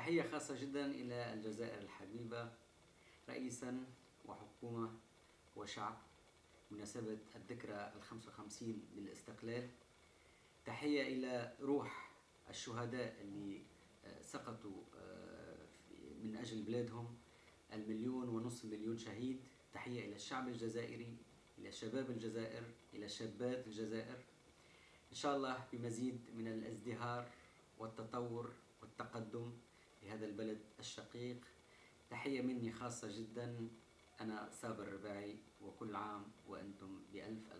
تحية خاصة جدا إلى الجزائر الحبيبة رئيسا وحكومة وشعب مناسبة الذكرى الخمسة وخمسين للاستقلال. تحية إلى روح الشهداء اللي آه، سقطوا آه، من أجل بلادهم. المليون ونصف مليون شهيد. تحية إلى الشعب الجزائري إلى شباب الجزائر إلى شابات الجزائر. إن شاء الله بمزيد من الازدهار والتطور والتقدم. لهذا البلد الشقيق. تحية مني خاصة جدا. أنا صابر الرباعي وكل عام وأنتم بألف الخير